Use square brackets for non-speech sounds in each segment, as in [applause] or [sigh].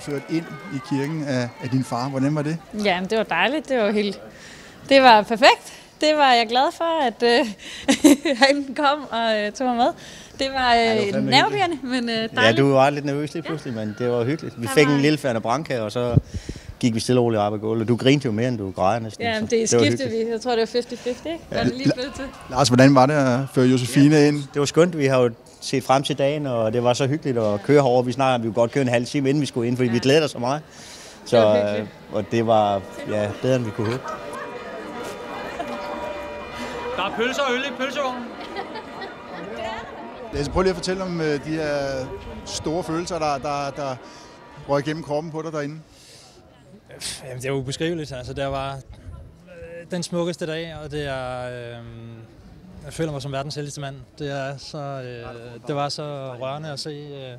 ført ind i kirken af, af din far. Hvordan var det? Ja, det var dejligt. Det var helt... Det var perfekt. Det var jeg glad for, at øh, [laughs] han kom og øh, tog mig med. Det var øh, nervepirrende, men øh, dejligt. Ja, du var lidt nervøs lige pludselig, men det var hyggeligt. Vi Der fik var- en lille færdig branca, og så gik vi stille og roligt op ad gulvet. Du grinte jo mere, end du græd næsten. Ja, det var skifte hyggeligt. vi. Jeg tror, det var 50-50, ikke? Var det lige blevet til? Lars, hvordan var det at føre Josefine ind? Det var skønt. Vi har jo set frem til dagen, og det var så hyggeligt at køre herover. Vi snakkede, at vi kunne godt køre en halv time, inden vi skulle ind, fordi vi glæder os så meget. Så, Det øh, og det var ja, bedre, end vi kunne håbe. Der er pølser og øl i pølsevognen. [laughs] Lasse, prøv lige at fortælle om øh, de her store følelser, der, der, der røg igennem kroppen på dig derinde. Jamen, det er ubeskriveligt. Altså, det var øh, den smukkeste dag, og det er... Øh, jeg føler mig som verdens heldigste mand. Det, er så, øh, det var så rørende at se øh,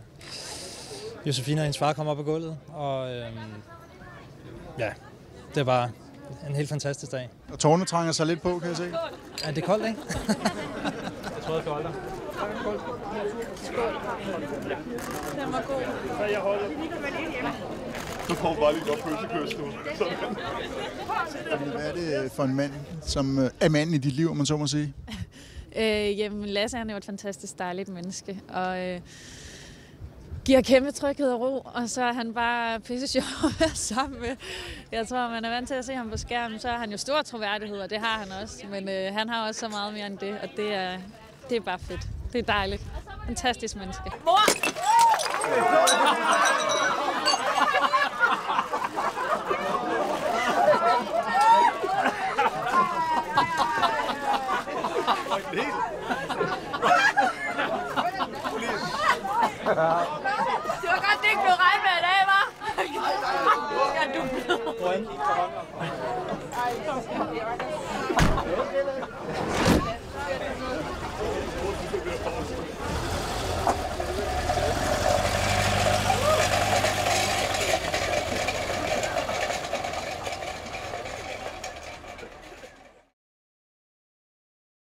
Josefine og hendes far komme op på gulvet. Og øh, ja, det var en helt fantastisk dag. Og tårne trænger sig lidt på, kan jeg se. Er det koldt, ikke? jeg tror, jeg skal holde dig. Den var god. Du får bare lige godt pølsekøst nu. Hvad er det for en mand, som øh, er manden i dit liv, om man så må sige? Øh, jamen, Lasse han er jo et fantastisk dejligt menneske, og øh, giver kæmpe tryghed og ro, og så er han bare pisse sjov at være sammen med. Jeg tror, man er vant til at se ham på skærmen, så har han jo stor troværdighed, og det har han også, men øh, han har også så meget mere end det, og det er, det er bare fedt. Det er dejligt. Fantastisk menneske. Mor! [laughs] Det